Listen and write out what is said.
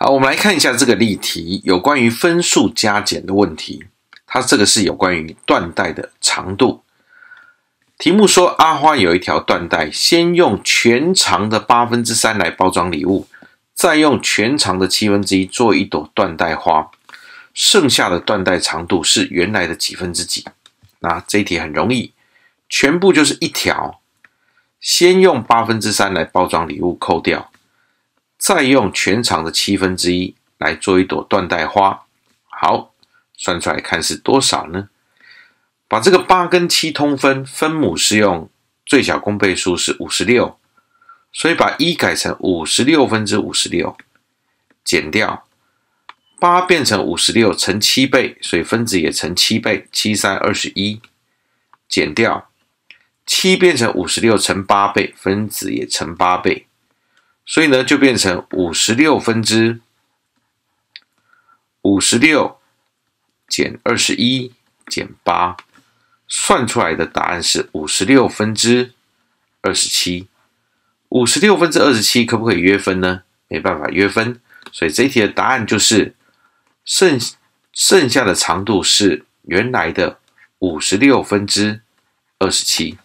好，我们来看一下这个例题，有关于分数加减的问题。它这个是有关于缎带的长度。题目说阿花有一条缎带，先用全长的八分之三来包装礼物，再用全长的七分之一做一朵缎带花，剩下的缎带长度是原来的几分之几？那这一题很容易，全部就是一条，先用八分之三来包装礼物，扣掉。再用全长的七分之一来做一朵缎带花，好，算出来看是多少呢？把这个八跟七通分，分母是用最小公倍数是五十六，所以把一改成五十六分之五十六，减掉八变成五十六乘七倍，所以分子也乘七倍，七三二十一，减掉七变成五十六乘八倍，分子也乘八倍。所以呢，就变成五十六分之五十六减二十一减八，算出来的答案是五十六分之二十七。五十六分之二十七可不可以约分呢？没办法约分，所以这一题的答案就是剩剩下的长度是原来的五十六分之二十七。